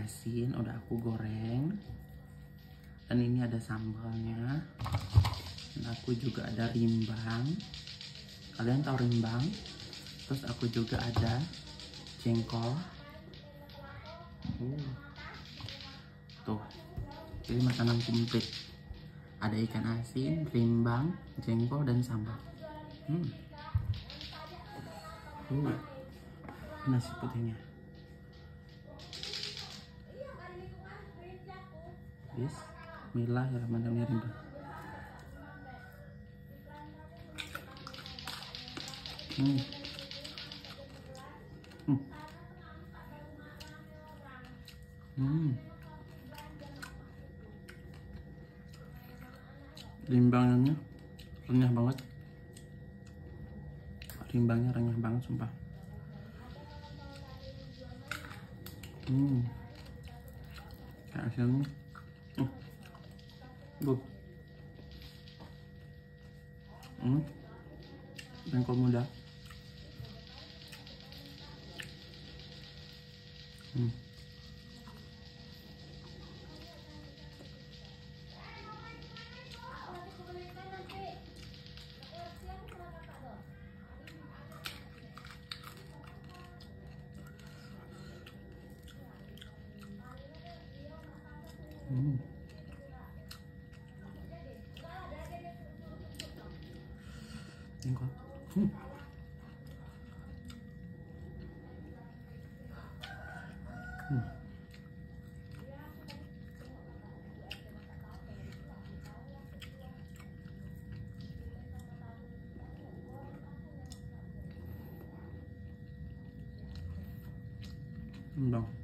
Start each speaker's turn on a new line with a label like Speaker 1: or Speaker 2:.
Speaker 1: asin udah aku goreng. Dan ini ada sambalnya. Dan aku juga ada rimbang. Kalian tahu rimbang? Terus aku juga ada jengkol. Uh. tuh jadi makanan komplit ada ikan asin rimbang jengkol dan sambal. Hmm. uh. nasi putihnya Bismillahirrahmanirrahim hmm. Hmm. Hmm. Limbangnya renyah banget. Limbangnya renyah banget sumpah. Hmm. Hasilnya. Mm. Good. Mm. Thank you mula. Mm. uhm. nhanh quá uhm. Uhm. đồng